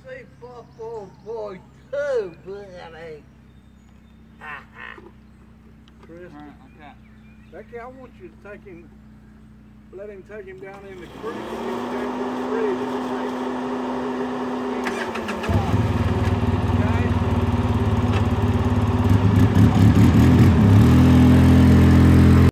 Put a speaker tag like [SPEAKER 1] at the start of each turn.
[SPEAKER 1] I want to see Buffalo Boy too, buddy. Ha ha. Chris,
[SPEAKER 2] Alright, okay.
[SPEAKER 1] Becky, I want you to take him, let him take him down in the creek